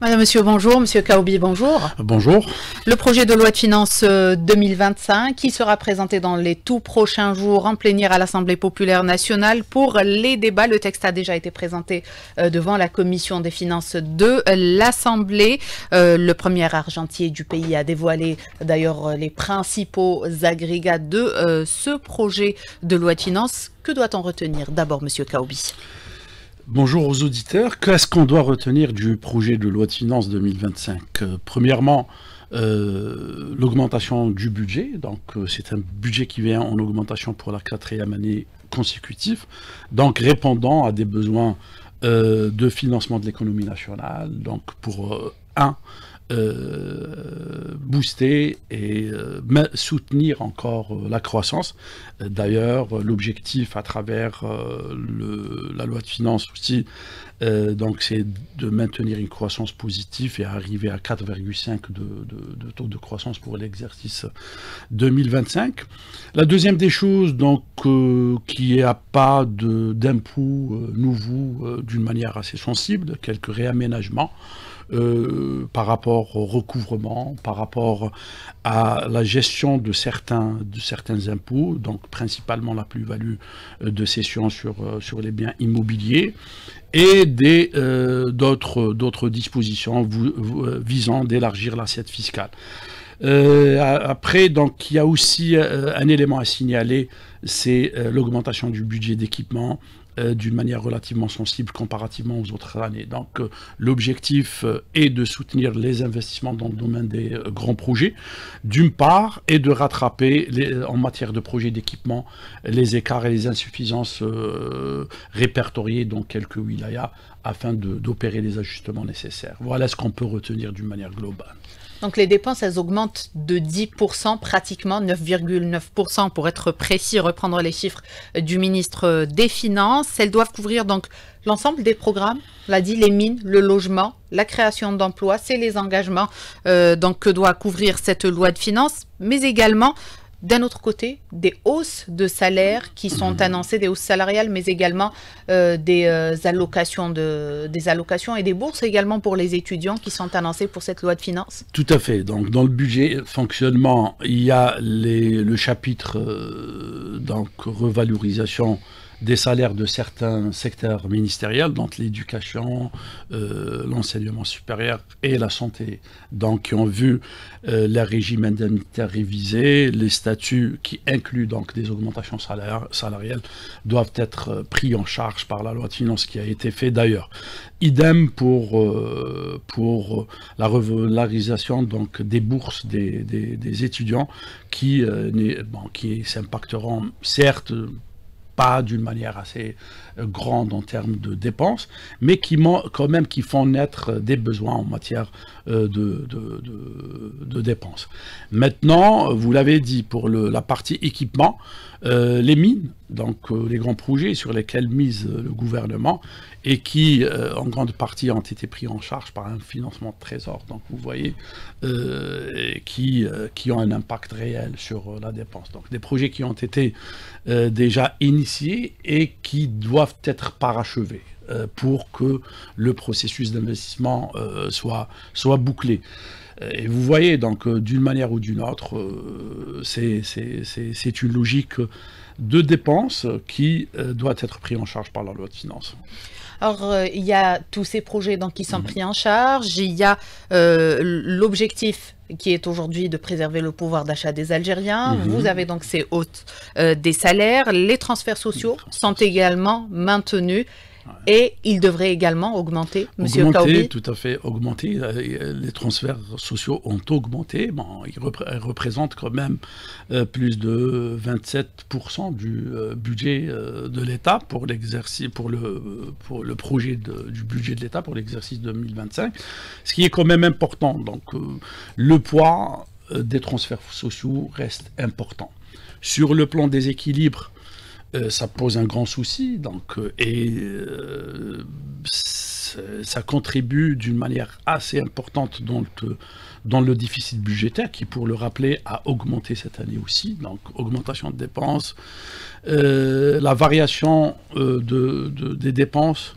Madame, Monsieur, bonjour. Monsieur Kaoubi, bonjour. Bonjour. Le projet de loi de finances 2025 euh, qui sera présenté dans les tout prochains jours en plénière à l'Assemblée populaire nationale pour les débats. Le texte a déjà été présenté euh, devant la commission des finances de l'Assemblée. Euh, le premier argentier du pays a dévoilé d'ailleurs les principaux agrégats de ce projet de loi de finances. Que doit-on retenir? D'abord, Monsieur Kaoubi. Bonjour aux auditeurs. Qu'est-ce qu'on doit retenir du projet de loi de finances 2025 euh, Premièrement, euh, l'augmentation du budget. Donc, euh, c'est un budget qui vient en augmentation pour la quatrième année consécutive. Donc, répondant à des besoins de financement de l'économie nationale. Donc, pour un, euh, booster et euh, soutenir encore euh, la croissance. D'ailleurs, l'objectif à travers la loi de finances aussi, donc c'est de maintenir une croissance positive et arriver à 4,5 de, taux de croissance pour l'exercice 2025. La deuxième des choses, donc, qui n'y a pas d'impôts nouveaux d'une manière assez sensible, quelques réaménagements. Euh, par rapport au recouvrement, par rapport à la gestion de certains, impôts, donc principalement la plus-value euh, de cession sur, euh, sur les biens immobiliers, et d'autres d'autres dispositions visant d'élargir l'assiette fiscale. après, donc, il y a aussi un élément à signaler, c'est l'augmentation du budget d'équipement euh, d'une manière relativement sensible comparativement aux autres années. Donc euh, l'objectif euh, est de soutenir les investissements dans le domaine des grands projets, d'une part, et de rattraper en matière de projets d'équipement les écarts et les insuffisances répertoriées dans quelques wilayas afin d'opérer les ajustements nécessaires. Voilà ce qu'on peut retenir d'une manière globale. Donc les dépenses, elles augmentent de 10%, pratiquement 9,9% pour être précis, reprendre les chiffres du ministre des Finances. Elles doivent couvrir donc l'ensemble des programmes, l'a dit, les mines, le logement, la création d'emplois, c'est les engagements euh, que doit couvrir cette loi de finances, mais également d'un autre côté, des hausses de salaires qui sont mhm. annoncées, des hausses salariales, mais également euh, des, euh, allocations de, des allocations et des bourses également pour les étudiants qui sont annoncées pour cette loi de finances Tout à fait. Donc, dans le budget fonctionnement, il y a les, le chapitre euh, donc, revalorisation des salaires de certains secteurs ministériels, donc l'éducation, euh, l'enseignement supérieur et la santé, donc qui ont vu euh, le régime indemnitaire révisé, les statuts qui incluent donc des augmentations salariales doivent être euh, pris en charge par la loi de finances qui a été fait d'ailleurs. Idem pour, pour la revalorisation donc, des bourses des, des, étudiants qui, bon, qui s'impacteront certes pas d'une manière assez euh, grande en termes de dépenses, mais qui quand même qui font naître des besoins en matière euh, de, dépenses. Maintenant, vous l'avez dit, pour la partie équipement, euh, les mines, donc les grands projets sur lesquels mise le gouvernement et qui, en grande partie, ont été pris en charge par un financement de trésor. Donc, vous voyez, qui, qui ont un impact réel sur la dépense. Donc, des projets qui ont été déjà initiés et qui doivent être parachevés. Euh, pour que le processus d'investissement euh, soit, soit bouclé. Et vous voyez, donc, euh, d'une manière ou d'une autre, c'est une logique de dépenses qui doit être prise en charge par la loi de finances. Alors, il y a tous ces projets donc, qui sont mhm. pris en charge. Il y a l'objectif qui est aujourd'hui de préserver le pouvoir d'achat des Algériens. Mhm. Vous avez donc ces hautes des salaires. Les transferts sociaux sont également maintenus. Et il devrait également augmenter, Monsieur Augmenter, tout à fait, augmenter. Euh, les transferts sociaux ont augmenté. Bon, ils, représentent quand même euh, plus de 27% du euh, budget de l'État pour l'exercice, pour le, pour le projet du budget de l'État pour l'exercice 2025, ce qui est quand même important. Donc, le poids des transferts sociaux reste important. Sur le plan des équilibres, euh, ça pose un grand souci, donc, euh, et euh, ça contribue d'une manière assez importante dans le, dans le déficit budgétaire, qui, pour le rappeler, a augmenté cette année aussi, donc augmentation de dépenses. la variation de, des dépenses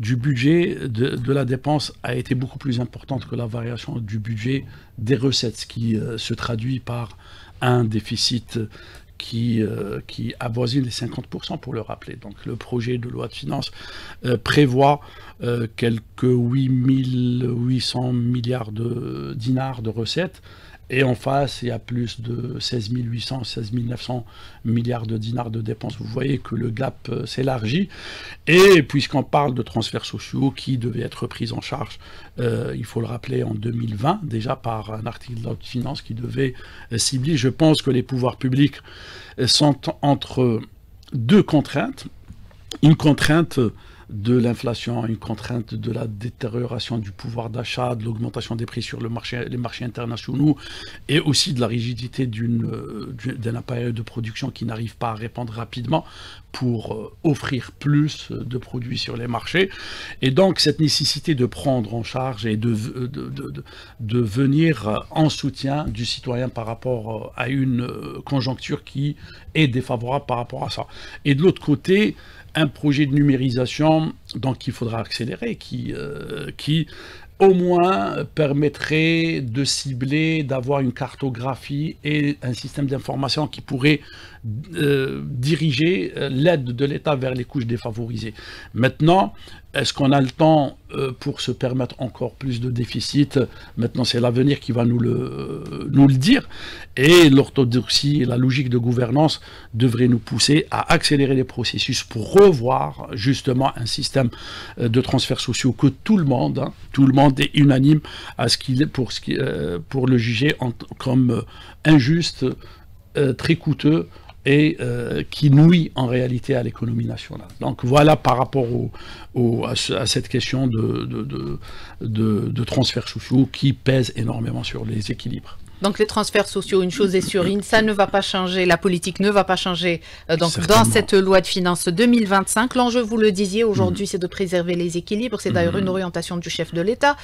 du budget de, la dépense a été beaucoup plus importante que la variation du budget des recettes, ce qui se traduit par un déficit qui, euh, qui avoisine les 50% pour le rappeler. Donc le projet de loi de finances euh, prévoit quelques 8800 milliards de dinars de recettes et en face, il y a plus de 16 800, 16 900 milliards de dinars de dépenses. Vous voyez que le gap euh, s'élargit. Et puisqu'on parle de transferts sociaux qui devaient être pris en charge, euh, il faut le rappeler, en 2020, déjà par un article de la finance qui devait euh, cibler, je pense que les pouvoirs publics sont entre deux contraintes. Une contrainte de l'inflation, une contrainte de la détérioration du pouvoir d'achat, de l'augmentation des prix sur les marchés internationaux, et aussi de la rigidité euh, d'un appareil de production qui n'arrive pas à répondre rapidement pour euh, offrir plus de produits sur les marchés. Et donc cette nécessité de prendre en charge et de, de, venir en soutien du citoyen par rapport à une conjoncture qui est défavorable par rapport à ça. Et de l'autre côté, un projet de numérisation donc qu'il faudra accélérer, qui, euh, qui au moins permettrait de cibler, d'avoir une cartographie et un système d'information qui pourrait euh, diriger euh, l'aide de l'État vers les couches défavorisées. Maintenant, est-ce qu'on a le temps euh, pour se permettre encore plus de déficit? Maintenant, c'est l'avenir qui va nous le, dire. Et l'orthodoxie et la logique de gouvernance devraient nous pousser à accélérer les processus pour revoir justement un système de transferts sociaux que tout le monde, hein, tout le monde est unanime à ce qu'il pour, qui, pour le juger comme injuste, très coûteux et euh, qui nuit en réalité à l'économie nationale. Donc voilà par rapport au, à, cette question de, de, de, de, transferts sociaux qui pèse énormément sur les équilibres. Donc les transferts sociaux, une chose est sûre, ça ne va pas changer, la politique ne va pas changer euh, donc, dans cette loi de finances 2025. L'enjeu, vous le disiez aujourd'hui, mm. c'est de préserver les équilibres. C'est d'ailleurs une mm. orientation du chef de l'État.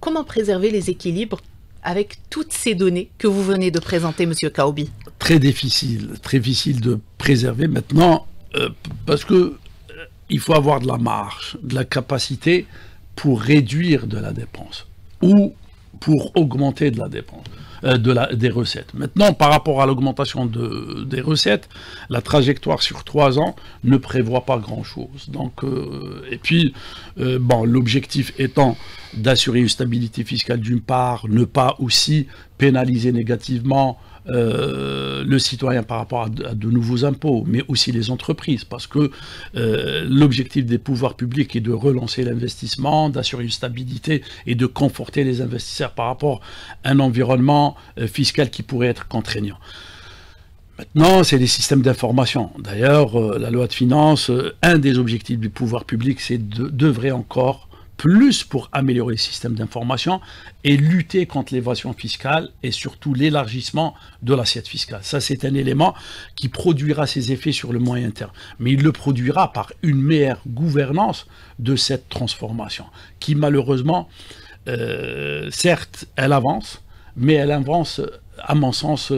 Comment préserver les équilibres avec toutes ces données que vous venez de présenter, Monsieur Kaobi Très difficile, très difficile de préserver maintenant, euh, parce que euh, il faut avoir de la marge, de la capacité pour réduire de la dépense ou pour augmenter de la dépense. Euh, de la, des recettes. Maintenant, par rapport à l'augmentation de, des recettes, la trajectoire sur trois ans ne prévoit pas grand-chose. Donc, et puis, bon, l'objectif étant d'assurer une stabilité fiscale d'une part, ne pas aussi pénaliser négativement euh, le citoyen par rapport à de, nouveaux impôts, mais aussi les entreprises, parce que euh, l'objectif des pouvoirs publics est de relancer l'investissement, d'assurer une stabilité et de conforter les investisseurs par rapport à un environnement euh, fiscal qui pourrait être contraignant. Maintenant, c'est les systèmes d'information. D'ailleurs, la loi de finances, un des objectifs du pouvoir public, c'est d'œuvrer encore plus pour améliorer le système d'information et lutter contre l'évasion fiscale et surtout l'élargissement de l'assiette fiscale. Ça, c'est un élément qui produira ses effets sur le moyen terme. Mais il le produira par une meilleure gouvernance de cette transformation, qui malheureusement, euh, certes, elle avance, mais elle avance, à mon sens,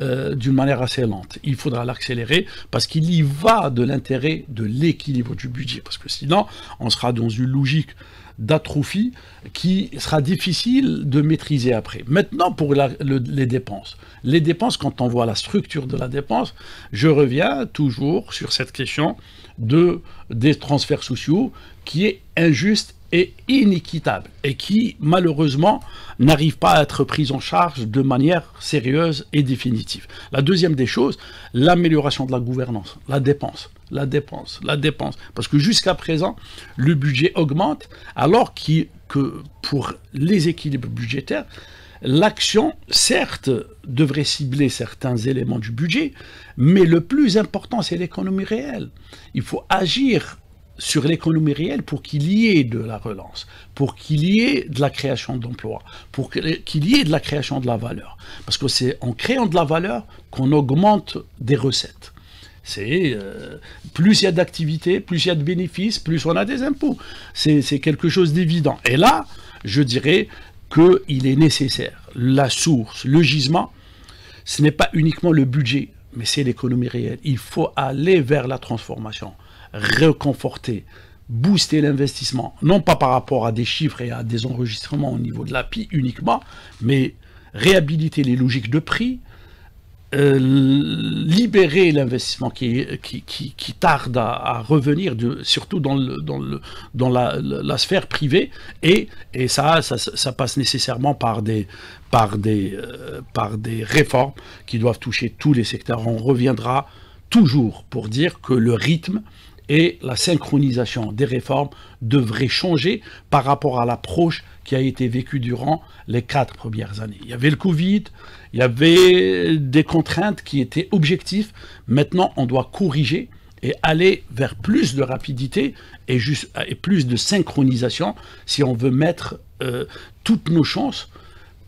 euh, d'une manière assez lente. Il faudra l'accélérer parce qu'il y va de l'intérêt de l'équilibre du budget. Parce que sinon, on sera dans une logique d'atrophie qui sera difficile de maîtriser après. Maintenant, pour les dépenses. Les dépenses, quand on voit la structure de la dépense, je reviens toujours sur cette question de, des transferts sociaux qui est injuste et inéquitable et qui malheureusement n'arrive pas à être prise en charge de manière sérieuse et définitive. La deuxième des choses, l'amélioration de la gouvernance, la dépense, la dépense, la dépense. Parce que jusqu'à présent, le budget augmente alors que pour les équilibres budgétaires, l'action, certes, devrait cibler certains éléments du budget, mais le plus important, c'est l'économie réelle. Il faut agir sur l'économie réelle pour qu'il y ait de la relance, pour qu'il y ait de la création d'emplois, pour qu'il y ait de la création de la valeur. Parce que c'est en créant de la valeur qu'on augmente des recettes. C'est euh, plus il y a d'activité, plus il y a de bénéfices, plus on a des impôts. C'est quelque chose d'évident. Et là, je dirais qu'il est nécessaire. La source, le gisement, ce n'est pas uniquement le budget, mais c'est l'économie réelle. Il faut aller vers la transformation reconforter booster l'investissement, non pas par rapport à des chiffres et à des enregistrements au niveau de l'API uniquement, mais réhabiliter les logiques de prix, euh, libérer l'investissement qui, qui, qui, tarde à, revenir, surtout dans, dans, le, dans la, sphère privée, et, et ça, ça, ça, passe nécessairement par des, par, des, euh, par des réformes qui doivent toucher tous les secteurs. On reviendra toujours pour dire que le rythme et la synchronisation des réformes devraient changer par rapport à l'approche qui a été vécue durant les quatre premières années. Il y avait le Covid, il y avait des contraintes qui étaient objectives. Maintenant, on doit corriger et aller vers plus de rapidité et, juste, plus de synchronisation si on veut mettre euh, toutes nos chances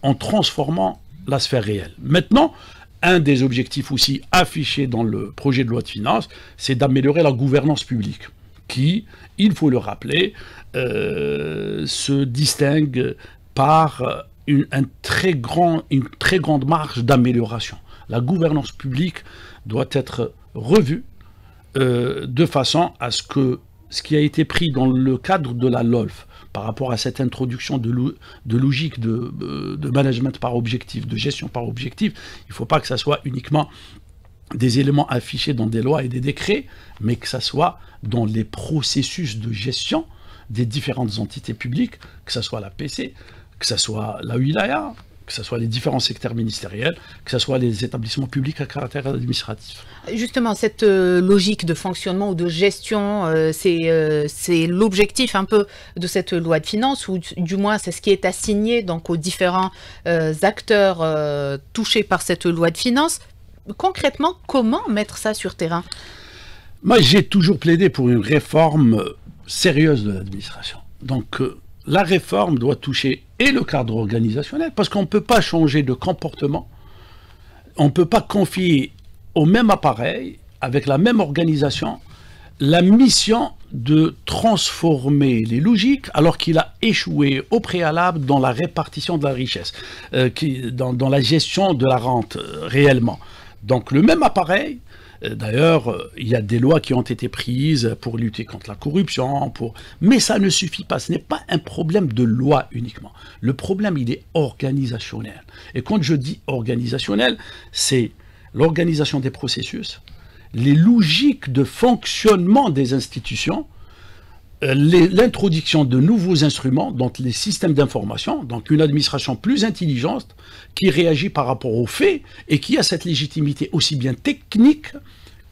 en transformant la sphère réelle. Maintenant, un des objectifs aussi affichés dans le projet de loi de finances, c'est d'améliorer la gouvernance publique, qui, il faut le rappeler, euh, se distingue par une, un très une très grande marge d'amélioration. La gouvernance publique doit être revue euh, de façon à ce que ce qui a été pris dans le cadre de la LOLF, par rapport à cette introduction de, logique euh, de, management par objectif, de gestion par objectif, il ne faut pas que ça soit uniquement des éléments affichés dans des lois et des décrets, mais que ça soit dans les processus de gestion des différentes entités publiques, que ce soit la PC, que ce soit la wilaya, que ce soit les différents secteurs ministériels, que ce soit les établissements publics à caractère administratif. Justement, cette euh, logique de fonctionnement ou de gestion, euh, euh, c'est l'objectif un peu de cette loi de finances, ou du moins c'est ce qui est assigné donc, aux différents acteurs touchés par cette loi de finances. Concrètement, comment mettre ça sur terrain? Moi, j'ai toujours plaidé pour une réforme sérieuse de l'administration. Donc, la réforme doit toucher et le cadre organisationnel, parce qu'on ne peut pas changer de comportement, on ne peut pas confier au même appareil, avec la même organisation, la mission de transformer les logiques alors qu'il a échoué au préalable dans la répartition de la richesse, euh, dans, la gestion de la rente euh, réellement. Donc le même appareil d'ailleurs, euh, il y a des lois qui ont été prises pour lutter contre la corruption, mais ça ne suffit pas. Ce n'est pas un problème de loi uniquement. Le problème, il est organisationnel. Et quand je dis organisationnel, c'est l'organisation des processus, les logiques de fonctionnement des institutions, euh, l'introduction de nouveaux instruments, donc les systèmes d'information, donc une administration plus intelligente qui réagit par rapport aux faits et qui a cette légitimité aussi bien technique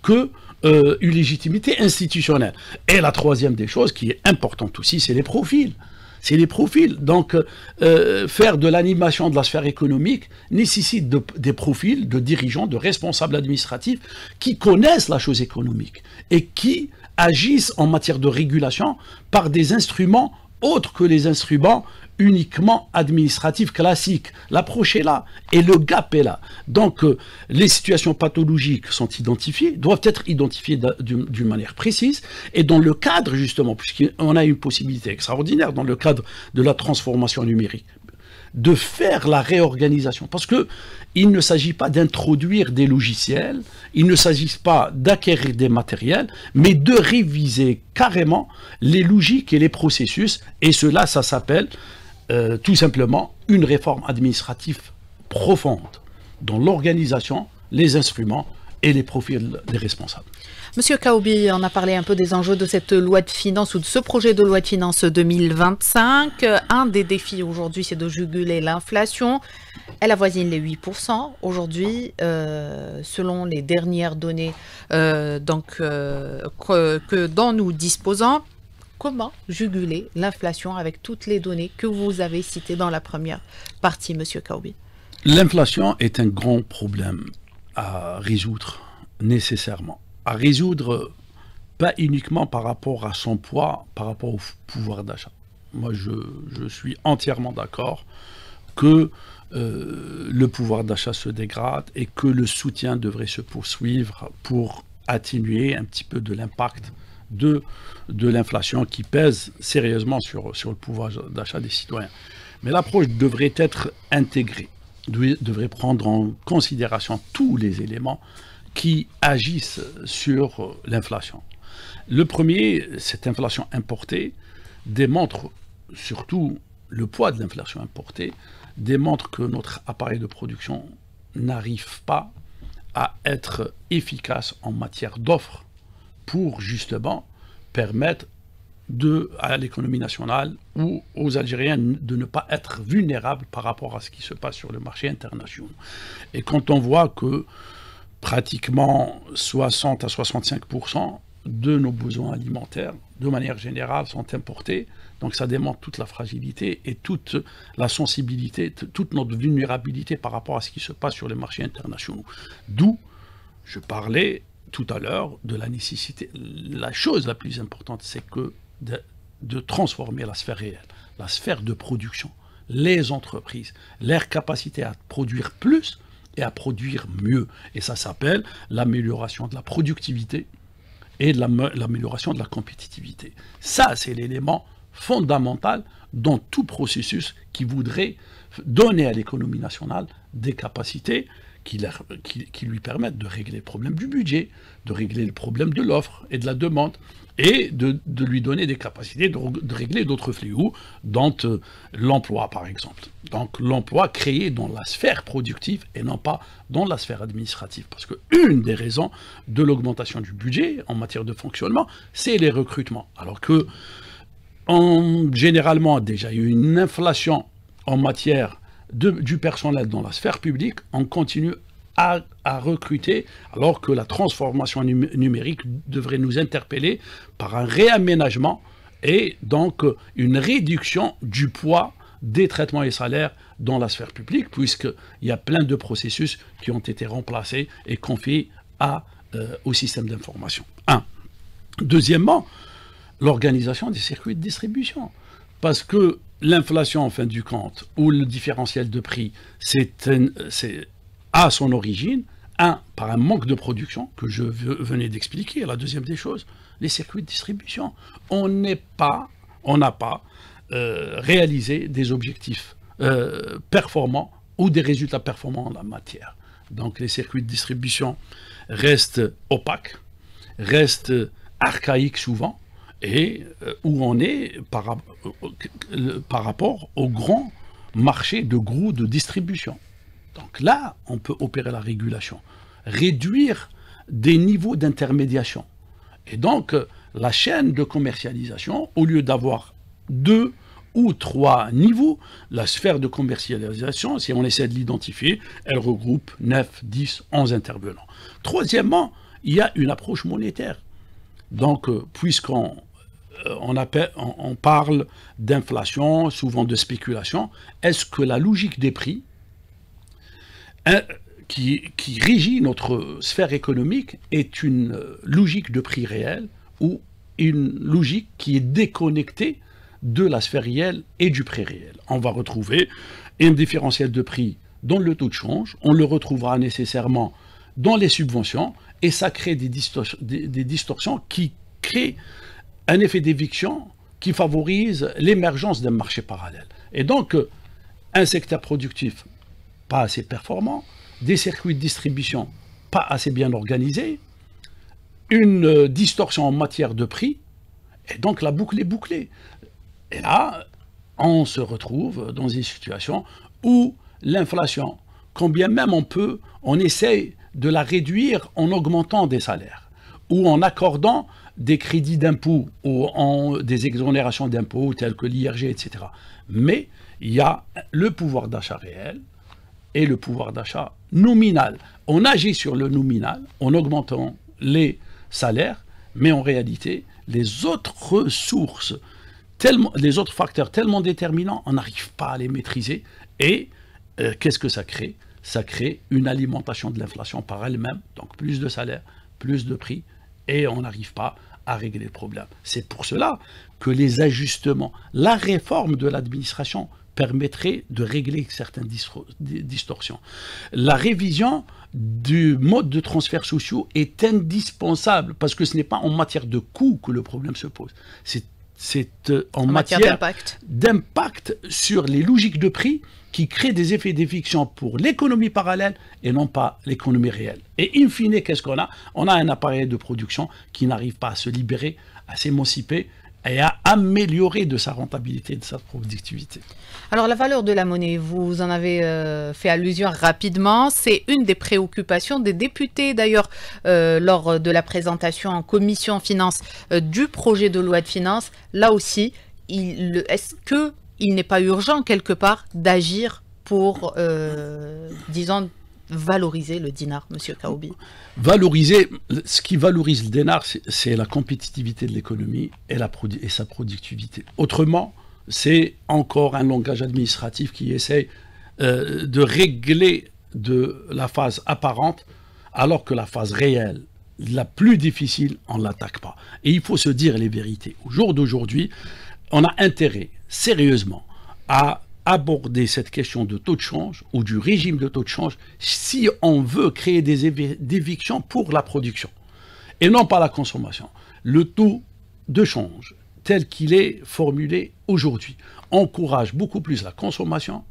que euh, légitimité institutionnelle. Et la troisième des choses qui est importante aussi, c'est les profils. C'est les profils. Donc, euh, faire de l'animation de la sphère économique nécessite des profils de dirigeants, de responsables administratifs qui connaissent la chose économique et qui agissent en matière de régulation par des instruments autres que les instruments uniquement administratifs classiques. L'approche est là et le gap est là. Donc euh, les situations pathologiques sont identifiées, doivent être identifiées d'une manière précise et dans le cadre justement, puisqu'on a une possibilité extraordinaire dans le cadre de la transformation numérique de faire la réorganisation. Parce que il ne s'agit pas d'introduire des logiciels, il ne s'agit pas d'acquérir des matériels, mais de réviser carrément les logiques et les processus. Et cela, ça s'appelle euh, tout simplement une réforme administrative profonde dans l'organisation, les instruments et les profils des responsables. Monsieur Kaoubi, on a parlé un peu des enjeux de cette loi de finances ou de ce projet de loi de finances 2025. Un des défis aujourd'hui, c'est de juguler l'inflation. Elle avoisine les 8% aujourd'hui, euh, selon les dernières données euh, euh, que, dont nous disposons. Comment juguler l'inflation avec toutes les données que vous avez citées dans la première partie, Monsieur Kaoubi? L'inflation est un grand problème à résoudre nécessairement à résoudre pas uniquement par rapport à son poids, par rapport au pouvoir d'achat. Moi, je, suis entièrement d'accord que euh, le pouvoir d'achat se dégrade et que le soutien devrait se poursuivre pour atténuer un petit peu de l'impact de, de l'inflation qui pèse sérieusement sur, sur le pouvoir d'achat des citoyens. Mais l'approche devrait être intégrée, devrait prendre en considération tous les éléments qui agissent sur l'inflation. Le premier, cette inflation importée, démontre surtout le poids de l'inflation importée, démontre que notre appareil de production n'arrive pas à être efficace en matière d'offres pour justement permettre à l'économie nationale ou aux Algériens de ne pas être vulnérables par rapport à ce qui se passe sur le marché international. Et quand on voit que pratiquement 60 à 65% de nos besoins alimentaires, de manière générale, sont importés. Donc ça démontre toute la fragilité et toute la sensibilité, toute notre vulnérabilité par rapport à ce qui se passe sur les marchés internationaux. D'où je parlais tout à l'heure de la nécessité. La chose la plus importante, c'est que de, transformer la sphère réelle, la sphère de production, les entreprises, leur capacité à produire plus et à produire mieux. Et ça s'appelle l'amélioration de la productivité et l'amélioration de la compétitivité. Ça, c'est l'élément fondamental dans tout processus qui voudrait donner à l'économie nationale des capacités qui, lui permettent de régler le problème du budget, de régler le problème de l'offre et de la demande, et de, lui donner des capacités de, régler d'autres fléaux, dont euh, l'emploi par exemple. Donc l'emploi créé dans la sphère productive et non pas dans la sphère administrative. Parce qu'une des raisons de l'augmentation du budget en matière de fonctionnement, c'est les recrutements. Alors que en, généralement déjà il y a eu une inflation en matière du personnel dans la sphère publique, on continue à, recruter, alors que la transformation numérique devrait nous interpeller par un réaménagement et donc une réduction du poids des traitements et salaires dans la sphère publique, puisqu'il y a plein de processus qui ont été remplacés et confiés euh, au système d'information. Un. Deuxièmement, l'organisation des circuits de distribution. Parce que l'inflation, en fin du compte, ou le différentiel de prix, c'est à son origine, un, par un manque de production, que je venais d'expliquer. La deuxième des choses, les circuits de distribution. On n'est pas, on n'a pas euh, réalisé des objectifs euh, performants ou des résultats performants en la matière. Donc les circuits de distribution restent opaques, restent archaïques souvent, et euh, où on est par, par rapport au grand marché de gros de distribution. Donc là, on peut opérer la régulation, réduire des niveaux d'intermédiation. Et donc, euh, la chaîne de commercialisation, au lieu d'avoir deux ou trois niveaux, la sphère de commercialisation, si on essaie de l'identifier, elle regroupe 9, 10, 11 intervenants. Troisièmement, il y a une approche monétaire. Donc, euh, puisqu'on euh, parle d'inflation, souvent de spéculation, est-ce que la logique des prix, qui, régit notre sphère économique est une logique de prix réel ou une logique qui est déconnectée de la sphère réelle et du prix réel. On va retrouver un différentiel de prix dans le taux de change, on le retrouvera nécessairement dans les subventions, et ça crée des, des distorsions qui créent un effet d'éviction qui favorise l'émergence d'un marché parallèle. Et donc, un secteur productif pas assez performant, des circuits de distribution pas assez bien organisés, une euh, distorsion en matière de prix, et donc la boucle est bouclée. Et là, on se retrouve dans une situation où l'inflation, combien même on peut, on essaye de la réduire en augmentant des salaires ou en accordant des crédits d'impôt ou en des exonérations d'impôts telles que l'IRG, etc. Mais il y a le pouvoir d'achat réel, et le pouvoir d'achat nominal. On agit sur le nominal en augmentant les salaires, mais en réalité, les autres ressources, les autres facteurs tellement déterminants, on n'arrive pas à les maîtriser. Et euh, qu'est-ce que ça crée? Ça crée une alimentation de l'inflation par elle-même, donc plus de salaires, plus de prix, et on n'arrive pas à régler le problème. C'est pour cela que les ajustements, la réforme de l'administration permettrait de régler certaines distorsions. La révision du mode de transfert sociaux est indispensable parce que ce n'est pas en matière de coût que le problème se pose. C'est c'est euh, en, matière d'impact sur les logiques de prix qui créent des effets d'éviction pour l'économie parallèle et non pas l'économie réelle. Et in fine, qu'est-ce qu'on a? On a un appareil de production qui n'arrive pas à se libérer, à s'émanciper et à améliorer de sa rentabilité et de sa productivité. Alors la valeur de la monnaie, vous en avez euh, fait allusion rapidement, c'est une des préoccupations des députés d'ailleurs euh, lors de la présentation en commission finance euh, du projet de loi de finances. Là aussi, est-ce qu'il n'est pas urgent quelque part d'agir pour, disons, valoriser le dinar, Monsieur Kaoubi Valoriser, ce qui valorise le dinar, c'est la compétitivité de l'économie et, sa productivité. Autrement, c'est encore un langage administratif qui essaie euh, de régler de la phase apparente, alors que la phase réelle, la plus difficile, on ne l'attaque pas. Et il faut se dire les vérités. Au jour d'aujourd'hui, on a intérêt, sérieusement, à aborder cette question de taux de change ou du régime de taux de change si on veut créer des évictions pour la production et non pas la consommation. Le taux de change tel qu'il est formulé aujourd'hui encourage beaucoup plus la consommation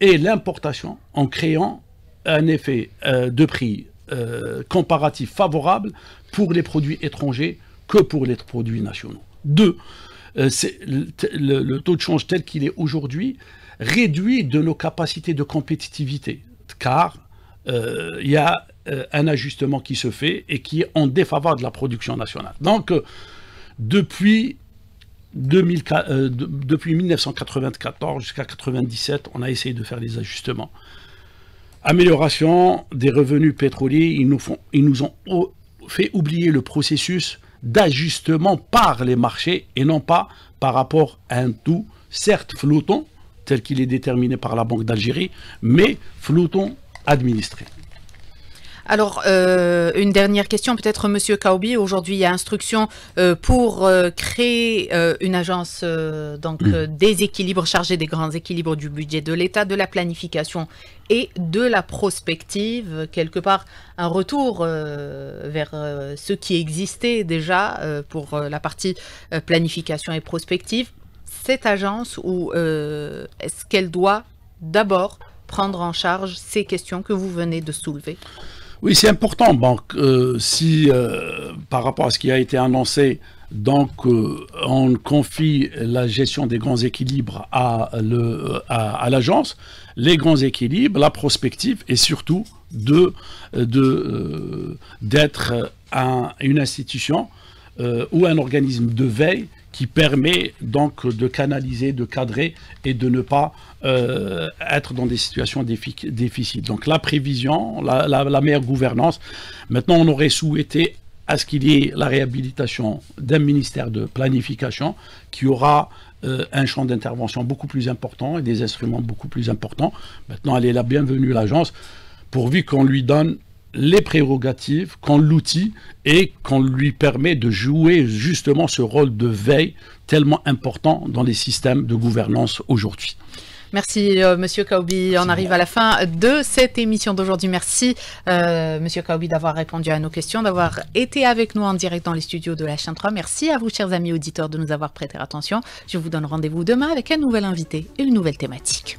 et l'importation en créant un effet euh, de prix euh, comparatif favorable pour les produits étrangers que pour les produits nationaux. Deux, euh, le, taux de change tel qu'il est aujourd'hui réduit de nos capacités de compétitivité, car il y a un ajustement qui se fait et qui est en défaveur de la production nationale. Donc, depuis euh, depuis 1994 jusqu'à 1997, on a essayé de faire des ajustements. Amélioration des revenus pétroliers, ils nous, font, ils nous ont fait oublier le processus d'ajustement par les marchés et non pas par rapport à un tout, certes flottant, tel qu'il est déterminé par la Banque d'Algérie, mais flottant administré. Alors, euh, une dernière question, peut-être Monsieur Kaoubi. Aujourd'hui, il y a instruction euh, pour euh, créer une agence donc mm. des équilibres chargée des grands équilibres du budget de l'État, de la planification et de la prospective, quelque part un retour vers ce qui existait déjà pour la partie planification et prospective. Cette agence, ou est-ce qu'elle doit d'abord prendre en charge ces questions que vous venez de soulever? Oui, c'est important. Donc, euh, si euh, par rapport à ce qui a été annoncé, donc euh, on confie la gestion des grands équilibres à l'agence, les grands équilibres, la prospective et surtout de d'être une institution ou un organisme de veille qui permet donc de canaliser, de cadrer et de ne pas euh, être dans des situations difficiles. Donc la prévision, la, meilleure gouvernance. Maintenant, on aurait souhaité à ce qu'il y ait la réhabilitation d'un ministère de planification qui aura euh, un champ d'intervention beaucoup plus important et des instruments beaucoup plus importants. Maintenant, elle est la bienvenue, l'agence, pourvu qu'on lui donne les prérogatives, qu'on l'outil et qu'on lui permet de jouer justement ce rôle de veille tellement important dans les systèmes de gouvernance aujourd'hui. Merci euh, Monsieur Kaoubi. On arrive à la fin de cette émission d'aujourd'hui. Merci euh, Monsieur Kaoubi d'avoir répondu à nos questions, d'avoir été avec nous en direct dans les studios de la chaîne 3. Merci à vous chers amis auditeurs de nous avoir prêté attention. Je vous donne rendez-vous demain avec un nouvel invité et une nouvelle thématique.